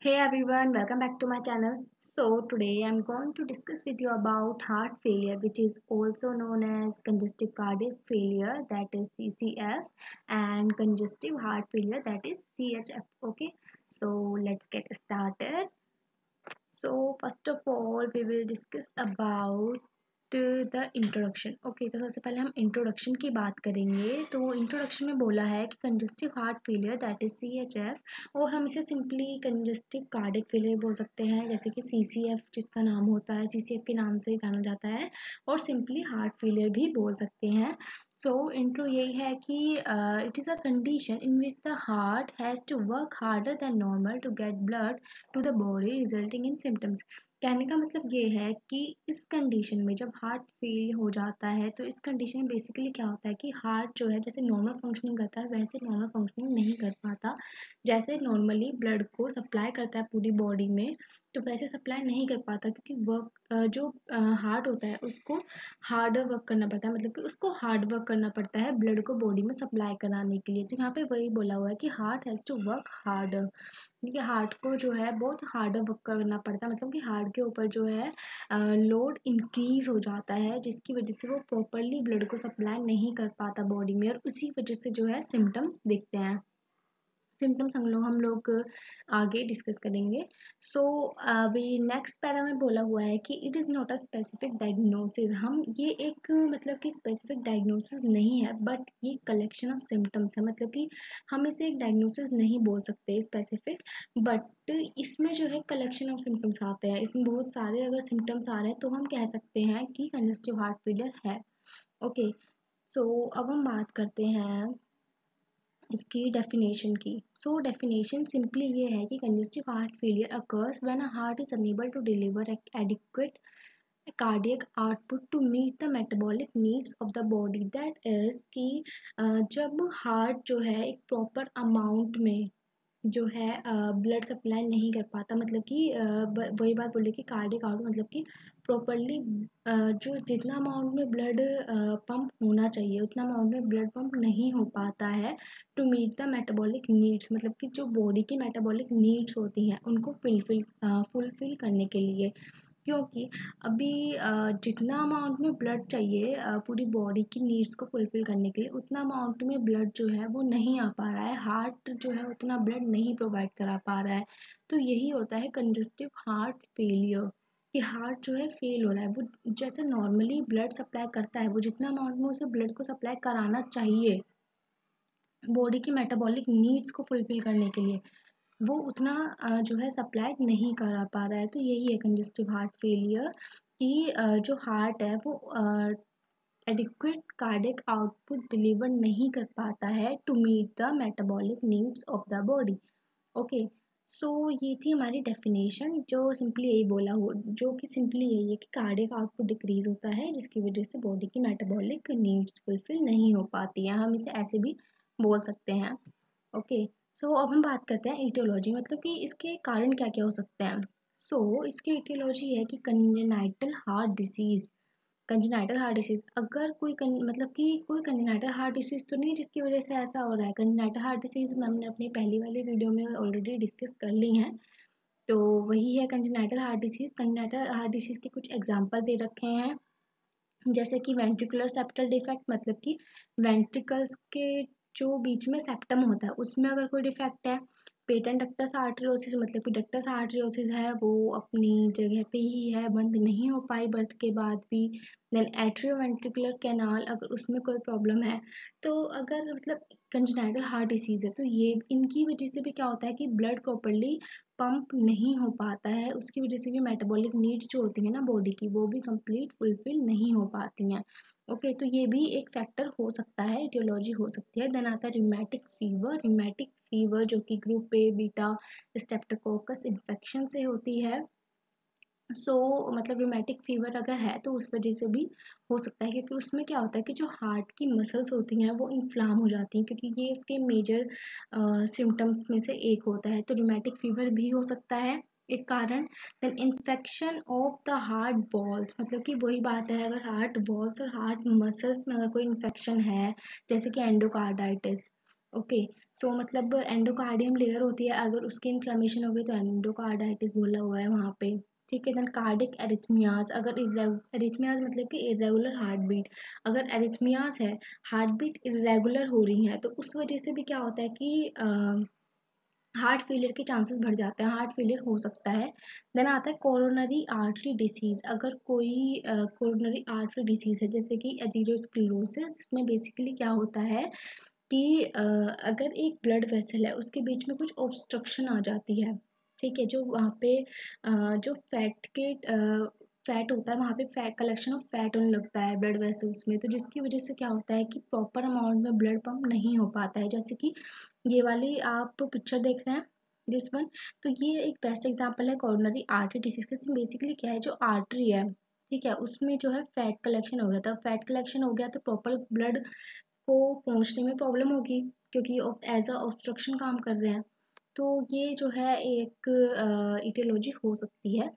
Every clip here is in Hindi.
Hey everyone, welcome back to my channel. So today I'm going to discuss with you about heart failure which is also known as congestive cardiac failure that is CCF and congestive heart failure that is CHF. Okay, so let's get started. So first of all we will discuss about the introduction okay तो सबसे पहले हम इंट्रोडक्शन की बात करेंगे। तो इंट्रोडक्शन में बोला है कि congestive heart failure that is C H F और हम इसे सिंपली कंजस्टिव कार्डिक फेलियर बोल सकते हैं, जैसे कि सी सी एफ़ जिसका नाम होता है सी सी एफ़ के नाम से ही जाना जाता है, और सिंपली हार्ट फेलियर भी बोल सकते हैं। सो इंट्रो यही है कि it is a condition in which the heart has to work harder than normal to get blood to the body resulting in symptoms कहने का मतलब ये है कि इस कंडीशन में जब हार्ट फेल हो जाता है तो इस कंडीशन में बेसिकली क्या होता है कि हार्ट जो है, जैसे नॉर्मल फंक्शनिंग करता है, वैसे नॉर्मल फंक्शनिंग नहीं कर पाता। जैसे नॉर्मली ब्लड को सप्लाई करता है पूरी बॉडी में तो वैसे सप्लाई नहीं कर पाता क्योंकि वर्क जो हार्ट होता है, उसको हार्ड वर्क करना पड़ता है। मतलब कि उसको हार्ड वर्क करना पड़ता है ब्लड को बॉडी में सप्लाई कराने के लिए। तो यहाँ पे वही बोला हुआ है कि heart has to work hard क्योंकि हार्ट को जो है, बहुत हार्ड वर्क करना पड़ता है। मतलब कि हार्ट के ऊपर जो है लोड इंक्रीज हो जाता है, जिसकी वजह से वो प्रॉपरली ब्लड को सप्लाई नहीं कर पाता बॉडी में और उसी वजह से जो है सिम्टम्स दिखते हैं। सिम्टम्स हम लोग हम लोग आगे डिस्कस करेंगे। सो so, अभी नेक्स्ट पैरा में बोला हुआ है कि it is not a specific diagnosis हम ये एक मतलब कि स्पेसिफिक डायग्नोसिस नहीं है बट ये कलेक्शन ऑफ़ सिम्टम्स है। मतलब कि हम इसे एक डायग्नोसिस नहीं बोल सकते स्पेसिफिक बट इसमें जो है कलेक्शन ऑफ़ सिम्टम्स आते हैं। इसमें बहुत सारे अगर सिम्टम्स आ रहे हैं तो हम कह सकते हैं कि कंजस्टिव हार्ट फेलियर है। ओके okay, सो so, अब हम बात करते हैं इसकी डेफिनेशन की। सो डेफिनेशन सिंपली ये है कि congestive heart failure occurs when a heart is unable to deliver adequate cardiac output to meet the metabolic needs of the body that is कि जब हार्ट जो है एक प्रॉपर अमाउंट में जो है ब्लड सप्लाई नहीं कर पाता। मतलब कि वही बात बोले कि कार्डिक आउट मतलब कि प्रॉपरली जो जितना अमाउंट में ब्लड पंप होना चाहिए, उतना अमाउंट में ब्लड पंप नहीं हो पाता है to meet the metabolic needs मतलब कि जो बॉडी की मेटाबॉलिक नीड्स होती हैं, उनको फुलफिल फुलफिल करने के लिए। क्योंकि अभी जितना अमाउंट में ब्लड चाहिए पूरी बॉडी की नीड्स को फुलफ़िल करने के लिए, उतना अमाउंट में ब्लड जो है वो नहीं आ पा रहा है। हार्ट जो है उतना ब्लड नहीं प्रोवाइड करा पा रहा है। तो यही होता है कंजस्टिव हार्ट फेलियर कि हार्ट जो है फेल हो रहा है। वो जैसे नॉर्मली ब्लड सप्लाई करता है, वो जितना अमाउंट में उसे ब्लड को सप्लाई कराना चाहिए बॉडी की मेटाबॉलिक नीड्स को फुलफ़िल करने के लिए। वो उतना जो है सप्लाई नहीं करा पा रहा है। तो यही है कंजेस्टिव हार्ट फेलियर कि जो हार्ट है वो एडिक्वेट कार्डिक आउटपुट डिलीवर नहीं कर पाता है to meet the metabolic needs of the body okay so ये थी हमारी डेफिनेशन जो सिंपली यही बोला हो, जो कि सिंपली यही है कि कार्डिक आउटपुट डिक्रीज होता है, जिसकी वजह से बॉडी की मेटाबॉलिक नीड्स फुलफिल नहीं हो पाती हैं। हम इसे ऐसे भी बोल सकते हैं। Okay okay. सो so, अब हम बात करते हैं इटियोलॉजी मतलब कि इसके कारण क्या क्या हो सकते हैं। सो so, इसकी इटियोलॉजी है कि congenital heart disease congenital heart disease अगर कोई कन, मतलब कि कोई कंजेनाइटल हार्ट डिसीज़ तो नहीं जिसकी वजह से ऐसा हो रहा है। कंजेनाइटल हार्ट डिसीज़ हमने अपनी पहली वाली वीडियो में ऑलरेडी डिस्कस कर ली हैं। तो वही है congenital heart disease congenital heart disease के कुछ एग्ज़ाम्पल दे रखे हैं। जैसे कि वेंट्रिकुलर सेप्टल डिफेक्ट मतलब कि वेंट्रिकल्स के जो बीच में सेप्टम होता है, उसमें अगर कोई डिफेक्ट है पेटेंट डक्टस आर्ट्रियोसिस मतलब कि डक्टस आर्ट्रियोसिस है, वो अपनी जगह पे ही है, बंद नहीं हो पाई बर्थ के बाद भी देन एट्रियोवेंट्रिकुलर कैनाल अगर उसमें कोई प्रॉब्लम है तो अगर मतलब कंजनाइटल हार्ट डिसीज़ है तो ये इनकी वजह से भी क्या होता है कि ब्लड प्रॉपरली पंप नहीं हो पाता है, उसकी वजह से भी मेटाबॉलिक नीड्स जो होती हैं ना बॉडी की, वो भी कंप्लीट फुलफिल नहीं हो पाती हैं। ओके तो ये भी एक फैक्टर हो सकता है इटियोलॉजी हो सकती है। देन आता है रिमेटिक फीवर रिमेटिक फीवर जो कि group A beta streptococcus infection से होती है। सो so, मतलब रिमेटिक फीवर अगर है तो उस वजह से भी हो सकता है क्योंकि उसमें क्या होता है कि जो हार्ट की मसल्स होती हैं वो इन्फ्लाम हो जाती हैं क्योंकि ये इसके मेजर सिम्टम्स में से एक होता है। तो रिमेटिक फीवर भी हो सकता है। एक कारण then infection of the heart walls मतलब कि वही बात है, अगर हार्ट बॉल्स और हार्ट मसल्स में अगर कोई इन्फेक्शन है, जैसे कि एंडोकार्डाइटिस ओके सो मतलब एंडोकार्डियम लेयर होती है, अगर उसकी इन्फ्लेमेशन होगी तो एंडोकार्डाइटिस बोला हुआ है वहाँ पे, ठीक है? देन कार्डिक एरिथमियाज अगर एरिथमियाज मतलब कि इरेगुलर हार्ट बीट अगर एरिथमियाज है हार्ट बीट इरेगुलर हो रही है तो उस वजह से भी क्या होता है कि हार्ट फेलियर के चांसेस बढ़ जाते हैं हार्ट फेलियर हो सकता है। देन आता है कोरोनरी आर्टरी डिसीज अगर कोई कोरोनरी आर्टरी डिसीज है जैसे कि एथीरोस्क्लेरोसिस इसमें बेसिकली क्या होता है कि uh, अगर एक ब्लड वेसल है उसके बीच में कुछ ऑब्स्ट्रक्शन आ जाती है ठीक है जो वहाँ पे uh, जो फैट के फैट होता है, वहाँ पे फैट कलेक्शन ऑफ़ फैट होने लगता है ब्लड वेसल्स में। तो जिसकी वजह से क्या होता है कि प्रॉपर अमाउंट में ब्लड पंप नहीं हो पाता है। जैसे कि ये वाली आप पिक्चर देख रहे हैं दिस वन तो ये एक बेस्ट एग्जांपल है कॉर्नरी आर्टरी डिसीज का। इसमें बेसिकली क्या है, जो आर्टरी है, ठीक है, उसमें जो है फैट कलेक्शन हो गया। था फैट कलेक्शन हो गया तो प्रॉपर ब्लड को पहुँचने में प्रॉब्लम होगी, क्योंकि एज अ ऑब्स्ट्रक्शन काम कर रहे हैं। तो ये जो है एक इटियोलॉजी हो सकती है।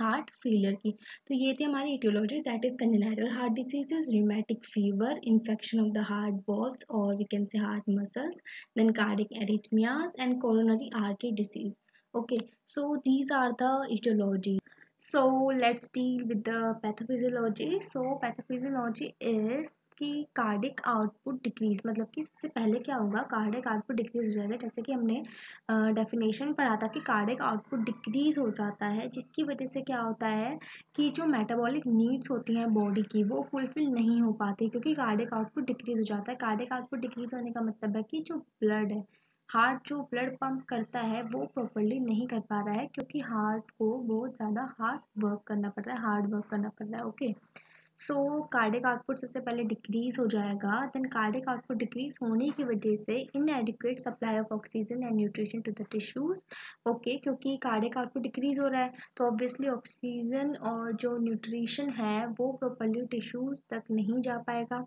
हार्ट फेलियर की। तो ये थी हमारी etiology that is congenital heart diseases rheumatic fever infection of the heart walls और we can say heart muscles then cardiac arrhythmias and coronary artery disease okay so these are the etiology. So let's deal with the pathophysiology. So pathophysiology is कि कार्डिक आउटपुट डिक्रीज मतलब कि सबसे पहले क्या होगा, कार्डिक आउटपुट डिक्रीज हो जाएगा, जैसे कि हमने डेफिनेशन पढ़ा था कि कार्डिक आउटपुट डिक्रीज हो जाता है, जिसकी वजह से क्या होता है कि जो मेटाबॉलिक नीड्स होती हैं बॉडी की, वो फुलफिल नहीं हो पाती, क्योंकि कार्डिक आउटपुट डिक्रीज हो जाता है। कार्डिक आउटपुट डिक्रीज होने का मतलब है कि जो ब्लड है हार्ट जो ब्लड पंप करता है, वो प्रॉपरली नहीं कर पा रहा है, क्योंकि हार्ट को बहुत ज़्यादा हार्ड वर्क करना पड़ रहा है हार्ड वर्क करना पड़ रहा है ओके सो कार्डिक आउटपुट सबसे पहले डिक्रीज हो जाएगा देन कार्डिक आउटपुट डिक्रीज होने की वजह से inadequate supply of oxygen and nutrition to the tissues okay क्योंकि कार्डिक आउटपुट डिक्रीज हो रहा है तो ऑब्वियसली ऑक्सीजन और जो न्यूट्रिशन है वो प्रॉपरली टिश्यूज तक नहीं जा पाएगा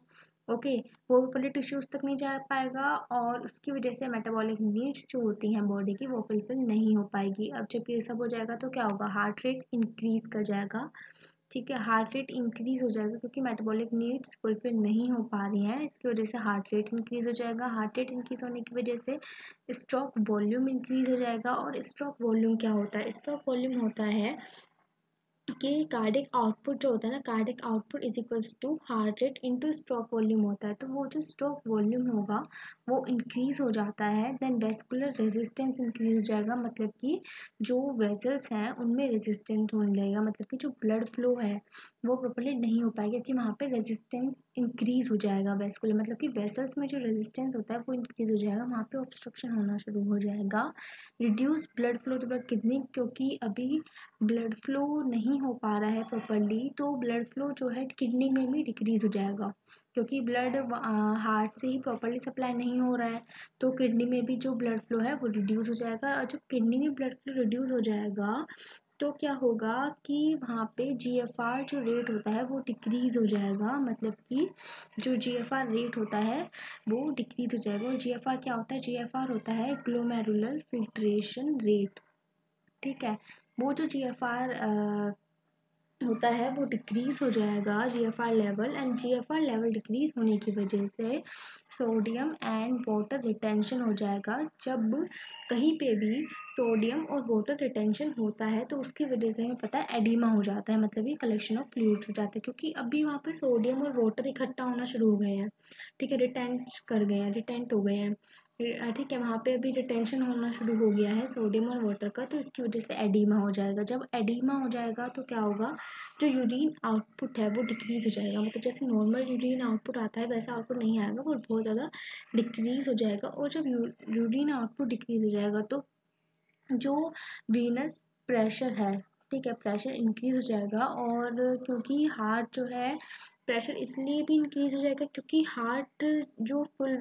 ओके okay, वो प्रॉपरली टिश्यूज तक नहीं जा पाएगा और उसकी वजह से मेटाबॉलिक नीड्स जो होती हैं बॉडी की वो फुलफिल नहीं हो पाएगी। अब जब ये सब हो जाएगा तो क्या होगा? हार्ट रेट इंक्रीज कर जाएगा। ठीक है हार्ट रेट इंक्रीज हो जाएगा क्योंकि मेटाबॉलिक नीड्स फुलफिल नहीं हो पा रही हैं, इसकी वजह से हार्ट रेट इंक्रीज हो जाएगा। हार्ट रेट इंक्रीज होने की वजह से स्ट्रोक वॉल्यूम इंक्रीज हो जाएगा। और स्ट्रोक वॉल्यूम क्या होता है? स्ट्रोक वॉल्यूम होता है कि कार्डिक आउटपुट जो होता है ना cardiac output is equals to heart rate into stroke volume होता है। तो वो जो स्ट्रोक वॉल्यूम होगा, वो इंक्रीज हो जाता है देन वेस्कुलर रेजिस्टेंस इंक्रीज हो जाएगा। मतलब कि जो वेजल्स हैं, उनमें रेजिस्टेंस होने लगेगा। मतलब कि जो ब्लड फ्लो है, वो प्रॉपरली नहीं हो पाएगा, क्योंकि वहाँ पर रेजिस्टेंस इंक्रीज हो जाएगा वेस्कुलर मतलब कि वेसल्स में जो रेजिस्टेंस होता है, वो इंक्रीज हो जाएगा, वहाँ पे ऑब्स्ट्रक्शन होना शुरू हो जाएगा। Reduce blood flow to the kidney क्योंकि अभी ब्लड फ्लो नहीं हो पा रहा है प्रॉपरली तो ब्लड फ्लो जो है किडनी में भी डिक्रीज हो जाएगा। क्योंकि ब्लड हार्ट से ही प्रॉपरली सप्लाई नहीं हो रहा है तो किडनी में भी जो ब्लड फ्लो है, वो रिड्यूस हो जाएगा। और जब किडनी में ब्लड फ्लो रिड्यूस हो जाएगा तो क्या होगा कि वहाँ पे जी एफ़ आर जो रेट होता है वो डिक्रीज़ हो जाएगा। मतलब कि जो जी एफ़ आर रेट होता है वो डिक्रीज़ हो जाएगा। और जी एफ़ आर क्या होता है? जी एफ़ आर होता है ग्लोमेरुलर फिल्ट्रेशन रेट ठीक है? वो जो जी एफ़ आर होता है, वो डिक्रीज हो जाएगा GFR level and GFR level decrease होने की वजह से सोडियम एंड वाटर रिटेंशन हो जाएगा। जब कहीं पे भी सोडियम और वाटर रिटेंशन होता है तो उसकी वजह से हमें पता है एडिमा हो जाता है मतलब ये कलेक्शन ऑफ़ फ्लूड्स हो जाता है, क्योंकि अभी वहाँ पे सोडियम और वाटर इकट्ठा होना शुरू हो गए हैं। ठीक है रिटेंट कर गए हैं रिटेंट हो गए हैं। ठीक है, वहाँ पे अभी रिटेंशन होना शुरू हो गया है सोडियम और वाटर का तो इसकी वजह से एडिमा हो जाएगा। जब एडिमा हो जाएगा तो क्या होगा, जो यूरिन आउटपुट है, वो डिक्रीज हो जाएगा। मतलब जैसे नॉर्मल यूरिन आउटपुट आता है, वैसा आउटपुट नहीं आएगा, वो बहुत ज़्यादा डिक्रीज हो जाएगा और जब यूरिन आउटपुट डिक्रीज हो जाएगा तो जो वीनस प्रेशर है ठीक है प्रेशर इंक्रीज हो जाएगा और क्योंकि हार्ट जो है प्रेशर इसलिए भी इंक्रीज हो जाएगा क्योंकि हार्ट जो फुल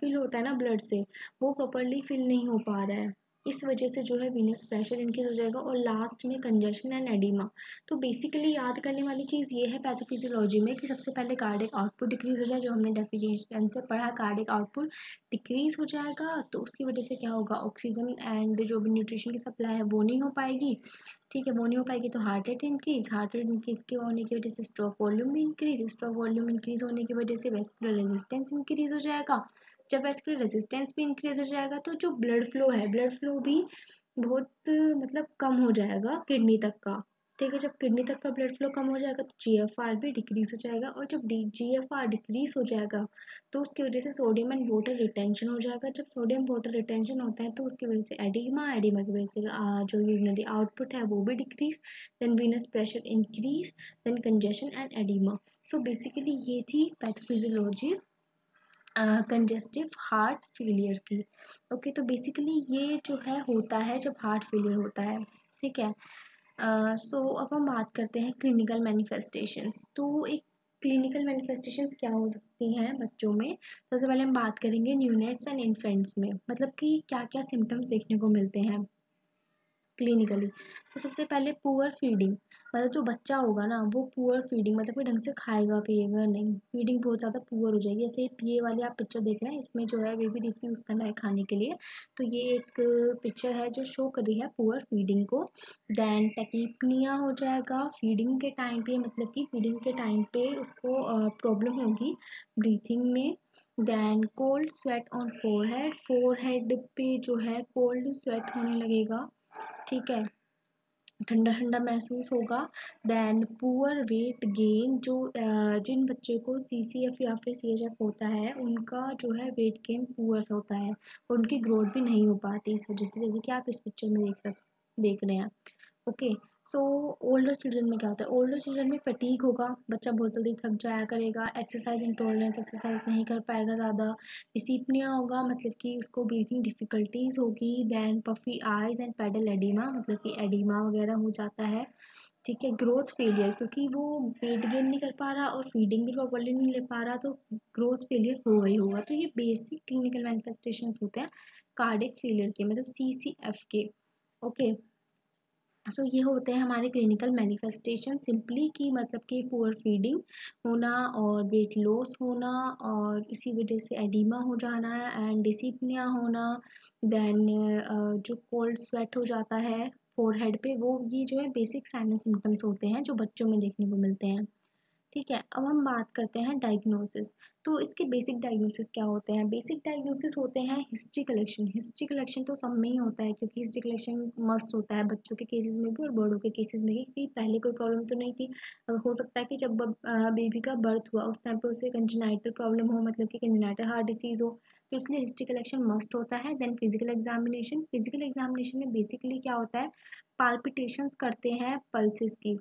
फिल होता है ना ब्लड से, वो प्रॉपरली फिल नहीं हो पा रहा है। इस वजह से जो है वीनस प्रेशर इंक्रीज हो जाएगा और लास्ट में कंजेशन एंड एडिमा तो बेसिकली याद करने वाली चीज़ ये है पैथोफिजियोलॉजी में कि सबसे पहले कार्डिक आउटपुट डिक्रीज हो जाए, जो हमने डेफिनेशन से पढ़ा कार्डिक आउटपुट डिक्रीज हो जाएगा तो उसकी वजह से क्या होगा? ऑक्सीजन एंड जो भी न्यूट्रिशन की सप्लाई है वो नहीं हो पाएगी। ठीक है, वो नहीं हो पाएगी तो heart rate increase heart rate increase के होने की वजह से स्ट्रोक वॉल्यूम भी इंक्रीज स्ट्रोक वॉल्यूम इंक्रीज होने की वजह से वेस्कुलर रेजिस्टेंस इंक्रीज हो जाएगा। जब वेस्कुलर रेजिस्टेंस भी इंक्रीज हो जाएगा तो जो ब्लड फ्लो है ब्लड फ्लो भी बहुत मतलब कम हो जाएगा किडनी तक का। ठीक है, जब किडनी तक का ब्लड फ्लो कम हो जाएगा तो आर भी डिक्रीज हो जाएगा और जब डी जी डिक्रीज हो जाएगा तो उसकी वजह से सोडियम एंड वाटर रिटेंशन हो जाएगा। जब सोडियम वाटर रिटेंशन होता है तो उसकी वजह से एडिमा एडिमा की वजह से जो यूरिनरी आउटपुट है, वो भी decrease then venous pressure increase then congestion and edema so basically ये थी पैथोफिजियोलॉजी कंजेस्टिव हार्ट फेलियर की। ओके okay, तो बेसिकली ये जो है होता है जब हार्ट फेलियर होता है ठीक है? सो uh, so, अब हम बात करते हैं क्लिनिकल मैनिफेस्टेशंस तो एक क्लिनिकल मैनिफेस्टेशंस क्या हो सकती हैं बच्चों में? सबसे पहले हम बात करेंगे न्यूनेट्स एंड इन्फेंट्स में। मतलब कि क्या क्या सिम्टम्स देखने को मिलते हैं। क्लिनिकली तो सबसे पहले पुअर फीडिंग मतलब जो बच्चा होगा ना, वो पुअर फीडिंग मतलब कि ढंग से खाएगा, पिएगा नहीं। फीडिंग बहुत ज़्यादा पुअर हो जाएगी। जैसे ये वाली आप पिक्चर देख रहे हैं, इसमें जो है बेबी रिफ्यूज़ करना है खाने के लिए। तो ये एक पिक्चर है जो शो कर रही है पुअर फीडिंग को। दैन टेकीपनिया हो जाएगा फीडिंग के टाइम पे मतलब कि फीडिंग के टाइम पे उसको प्रॉब्लम होगी ब्रीथिंग में। Then cold sweat on forehead forehead पे जो है कोल्ड स्वेट होने लगेगा। ठीक है। ठंडा ठंडा महसूस होगा। देन पुअर वेट गेन जो जिन बच्चों को सी सी एफ़ या फिर सी एच एफ़ होता है, उनका जो है वेट गेन पुअर होता है और उनकी ग्रोथ भी नहीं हो पाती इस वजह से। जैसे कि आप इस पिक्चर में देख रहे देख रहे हैं। ओके सो ओल्डर चिल्ड्रन में क्या होता है? ओल्डर चिल्ड्रन में फटीक होगा, बच्चा बहुत जल्दी थक जाया करेगा एक्सरसाइज इंटॉलरेंस एक्सरसाइज नहीं कर पाएगा ज़्यादा डिसिप्लिया होगा मतलब कि उसको ब्रीथिंग डिफ़िकल्टीज होगी then puffy eyes and pedal edema मतलब कि एडिमा वगैरह हो जाता है, ठीक है? ग्रोथ फेलियर क्योंकि वो वेट गेन नहीं कर पा रहा और फीडिंग भी प्रॉपरली नहीं ले पा रहा तो ग्रोथ फेलियर हो गई होगा। तो ये बेसिक क्लिनिकल मैनिफेस्टेशन होते हैं कार्डिक फेलियर के मतलब सी सी एफ़ के ओके okay. सो so, ये होते हैं हमारे क्लिनिकल मैनिफेस्टेशन सिंपली कि मतलब कि पुअर फीडिंग होना और वेट लॉस होना और इसी वजह से एडिमा हो जाना एंड डिसिप्निया होना देन जो कोल्ड स्वेट हो जाता है फोरहेड पे वो ये जो है बेसिक साइन सिम्टम्स होते हैं जो बच्चों में देखने को मिलते हैं। ठीक है, अब हम बात करते हैं डायग्नोसिस तो इसके बेसिक डायग्नोसिस क्या होते हैं? बेसिक डायग्नोसिस होते हैं हिस्ट्री कलेक्शन हिस्ट्री कलेक्शन तो सब में ही होता है, क्योंकि हिस्ट्री कलेक्शन मस्ट होता है बच्चों के केसेस में भी और बड़ों के केसेस में भी, क्योंकि पहले कोई प्रॉब्लम तो नहीं थी। हो सकता है कि जब बेबी का बर्थ हुआ, उस टाइम पर उसे कंजनाइटल प्रॉब्लम हो मतलब कि कंजनाइटल हार्ट डिसीज़ हो तो इसलिए हिस्ट्री कलेक्शन मस्ट होता है। Then physical examination physical examination में बेसिकली क्या होता है? पाल्पिटेशन करते हैं पल्सेस की।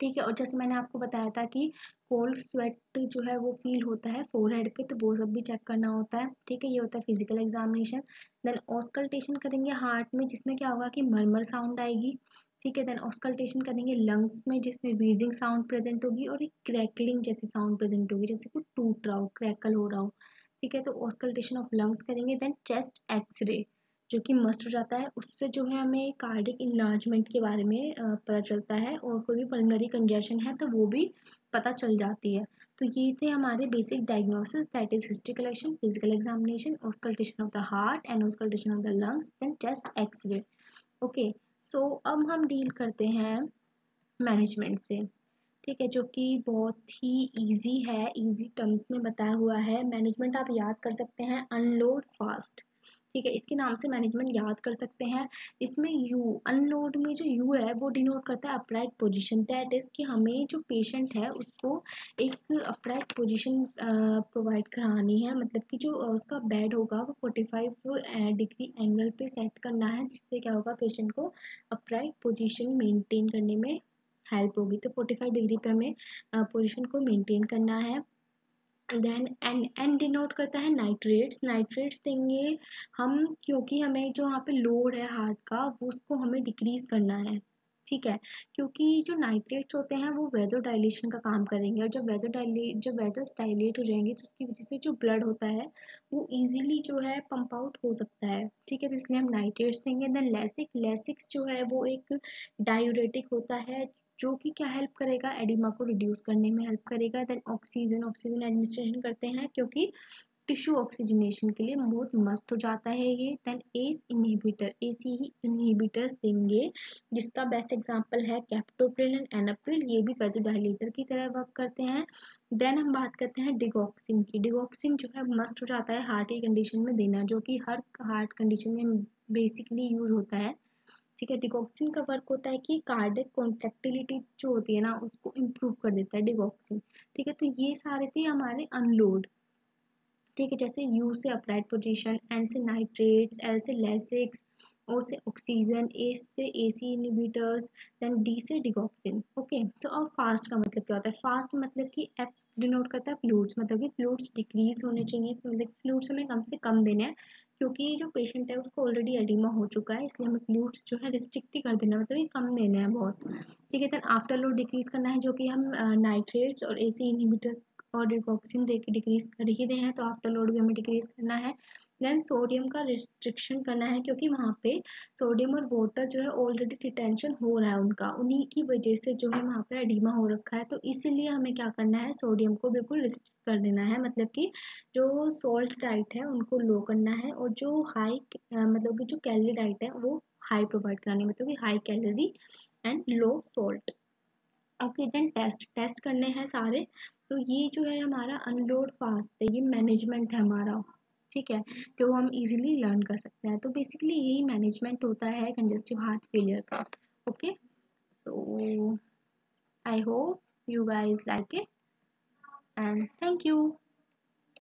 ठीक है, और जैसे मैंने आपको बताया था कि कोल्ड स्वेट जो है वो फील होता है फोरहेड पे तो वो सब भी चेक करना होता है, ठीक है, ये होता है फ़िज़िकल एग्जामिनेशन देन ऑस्कल्टेशन करेंगे हार्ट में, जिसमें क्या होगा कि मरमर साउंड आएगी, ठीक है देन ऑस्कल्टेशन करेंगे लंग्स में, जिसमें वीजिंग साउंड प्रेजेंट होगी और एक क्रैकलिंग जैसी साउंड प्रेजेंट होगी, जैसे कुछ टूट रहा हो क्रैकल हो रहा हो, ठीक है तो ऑस्कल्टेशन ऑफ़ लंग्स करेंगे देन चेस्ट एक्सरे जो कि मस्ट हो जाता है, उससे जो है हमें कार्डिक इन्लार्जमेंट के बारे में पता चलता है और कोई भी पल्मनरी कंजेशन है तो वो भी पता चल जाती है। तो ये थे हमारे basic diagnosis that is history collection physical examination auscultation of the heart and auscultation of the lungs then chest X ray okay so अब हम डील करते हैं मैनेजमेंट से। ठीक है, जो कि बहुत ही इजी है इजी टर्म्स में बताया हुआ है। मैनेजमेंट आप याद कर सकते हैं अनलोड फास्ट ठीक है, इसके नाम से मैनेजमेंट याद कर सकते हैं। इसमें यू अनलोड में जो यू है, वो डिनोट करता है अपराइट पोजीशन दैट इज़ कि हमें जो पेशेंट है, उसको एक अपराइट पोजीशन प्रोवाइड करानी है। मतलब कि जो उसका बेड होगा, वो 45 डिग्री एंगल पे सेट करना है, जिससे क्या होगा पेशेंट को अपराइट पोजीशन मेंटेन करने में हेल्प होगी। तो 45 डिग्री पे हमें पोजीशन को मेंटेन करना है। देन एन एन डिनोट करता है नाइट्रेट्स नाइट्रेट्स देंगे हम क्योंकि हमें जो यहाँ पे लोड है हार्ट का, वो उसको हमें डिक्रीज करना है। ठीक है? क्योंकि जो नाइट्रेट्स होते हैं, वो वेजो डायलेशन का काम करेंगे और जब वेजो डायलेट जब वेजल्स डायलेट हो जाएँगे तो उसकी वजह से जो ब्लड होता है, वो इजीली जो है पंप आउट हो सकता है। ठीक है? तो इसलिए हम नाइट्रेट्स देंगे। देन लेसिक लेसिक्स जो है, वो एक डायूरेटिक होता है जो कि क्या हेल्प करेगा? एडिमा को रिड्यूस करने में हेल्प करेगा। देन ऑक्सीजन ऑक्सीजन एडमिनिस्ट्रेशन करते हैं क्योंकि टिश्यू ऑक्सीजनेशन के लिए बहुत मस्त हो जाता है ये। देन एस इनहिबिटर एसी ही इनहिबिटर्स देंगे, जिसका बेस्ट एग्जांपल है कैप्टोप्रिल एंड एनाप्रिल ये भी वेजोडाइलेटर की तरह वर्क करते हैं। देन हम बात करते हैं डिगोक्सिन की। डिगोक्सिन जो है मस्ट हो जाता है हार्ट की कंडीशन में देना, जो कि हर हार्ट कंडीशन में बेसिकली यूज़ होता है। ठीक है डिगोक्सिन का वर्क होता है कि कार्डिक कॉन्ट्रेक्टिलिटी जो होती है ना, उसको इम्प्रूव कर देता है डिगोक्सिन ठीक है तो ये सारे थे हमारे अनलोड ठीक है, जैसे यू से अपराइट पोजीशन एन से नाइट्रेट्स एल से लेसिक्स ओ से ऑक्सीजन ए से A C inhibitors then D से डिगोक्सिन ओके सो अब फास्ट का मतलब क्या होता है? फास्ट मतलब कि एफ़ डिनोट करता है फ्लूड्स मतलब कि फ्लूड्स डिक्रीज होने चाहिए मतलब फ्लूड्स हमें कम से कम देने हैं, क्योंकि जो पेशेंट है उसको ऑलरेडी एडिमा हो चुका है, इसलिए हमें फ्लूड्स जो है रिस्ट्रिक्ट ही कर देना मतलब ये कम देना है बहुत। ठीक है देन आफ्टर लोड डिक्रीज करना है, जो कि हम नाइट्रेट्स और ए सी और डिकॉक्सिन दे के डिक्रीज कर ही रहे हैं तो आफ्टर लोड भी हमें डिक्रीज करना है। देन सोडियम का रिस्ट्रिक्शन करना है क्योंकि वहाँ पे सोडियम और वाटर जो है ऑलरेडी डिटेंशन हो रहा है उनका। उन्हीं की वजह से जो है वहाँ पे एडिमा हो रखा है। तो इसीलिए हमें क्या करना है? सोडियम को बिल्कुल रिस्ट्रिक्ट कर देना है। मतलब कि जो सॉल्ट डाइट है उनको लो करना है और जो हाई मतलब कि जो कैलरी डाइट है वो हाई प्रोवाइड करानी मतलब कि high calorie and low salt okay then test test करने हैं सारे। तो ये जो है हमारा अनलोड फास्ट है। ये मैनेजमेंट है हमारा। ठीक है तो हम इजीली लर्न कर सकते हैं। तो बेसिकली यही मैनेजमेंट होता है कंजेस्टिव हार्ट फेलियर का okay so I hope you guys like it and thank you